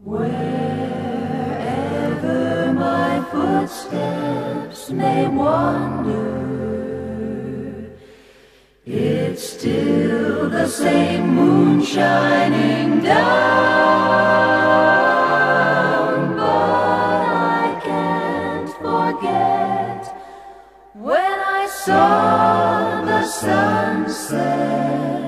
Wherever my footsteps may wander, it's still the same moon shining down. But I can't forget when I saw the sunset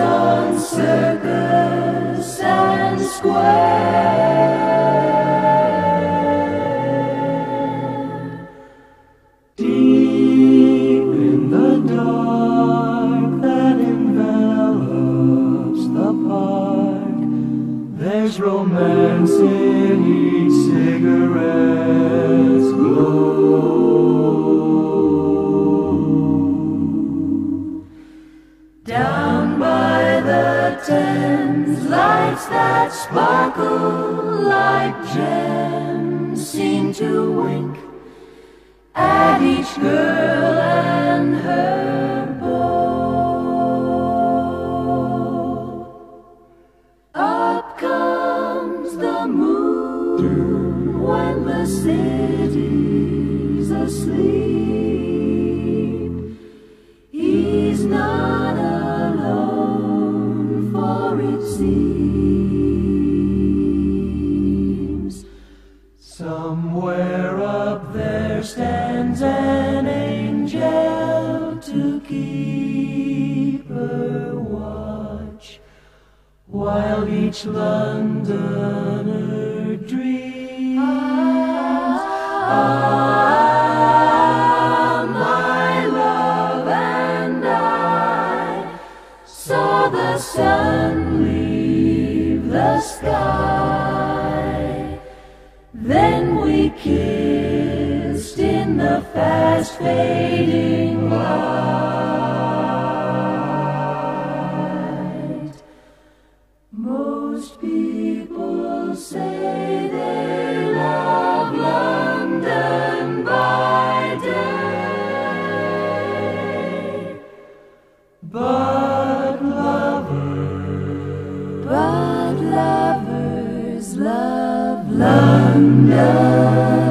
on circus and square. Deep in the dark that envelops the park, there's romance in each cigarette's glow. Down by Thames, lights that sparkle like gems seem to wink at each girl and her beau. Up comes the moon when the city's asleep. Somewhere up there stands an angel to keep her watch, while each Londoner dreams. Ah, my love and I saw the sun the sky. Then we kissed in the fast fading light. Most people say they love London by day, But lovers lovers love London